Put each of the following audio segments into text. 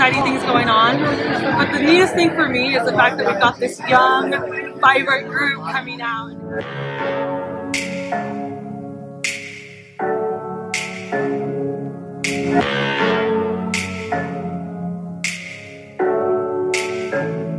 exciting things going on. But the neatest thing for me is the fact that we've got this young, vibrant group coming out. I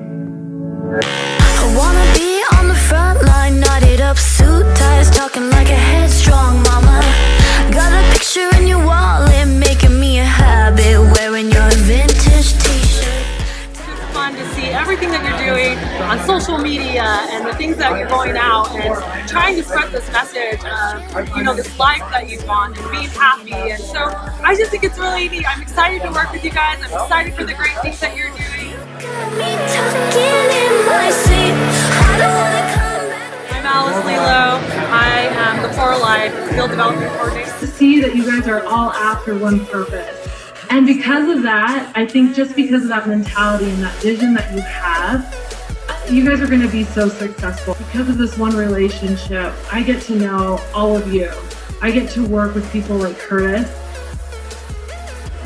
doing on social media and the things that you're going out and trying to spread this message of you know this life that you want and being happy and so I just think it's really neat. I'm excited to work with you guys. I'm excited for the great things that you're doing. I'm Alice Lilo. I am the 4Life Field Development Coordinator. to see that you guys are all after one purpose. And because of that, I think just because of that mentality and that vision that you have, you guys are going to be so successful. Because of this one relationship, I get to know all of you. I get to work with people like Curtis.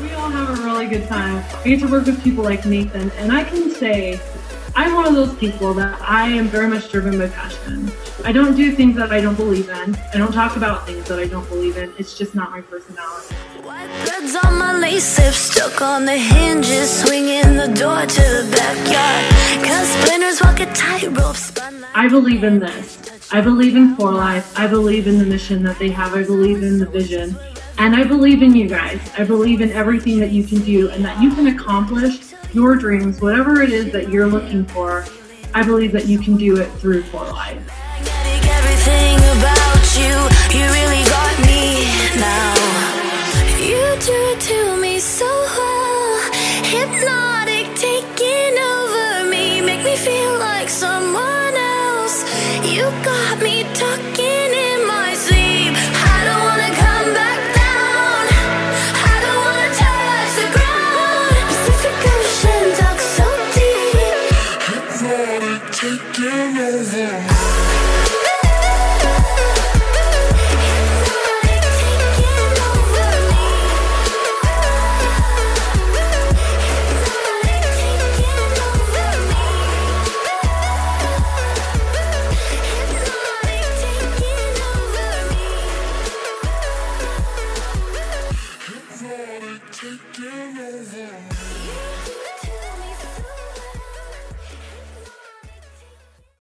We all have a really good time. I get to work with people like Nathan, and I can say I'm one of those people that I am very much driven by passion. I don't do things that I don't believe in. I don't talk about things that I don't believe in. It's just not my personality. White threads on my lace lips, stuck on the hinges, swinging the door to the backyard. Cause splinters walk a tightrope, I believe in this. I believe in 4Life. I believe in the mission that they have. I believe in the vision. And I believe in you guys. I believe in everything that you can do and that you can accomplish your dreams, whatever it is that you're looking for. I believe that you can do it through 4Life. everything about you. You really got me now. You do it to me so well. Hypnotic, taking over me. Make me feel like someone else. You got me talking thinking of them.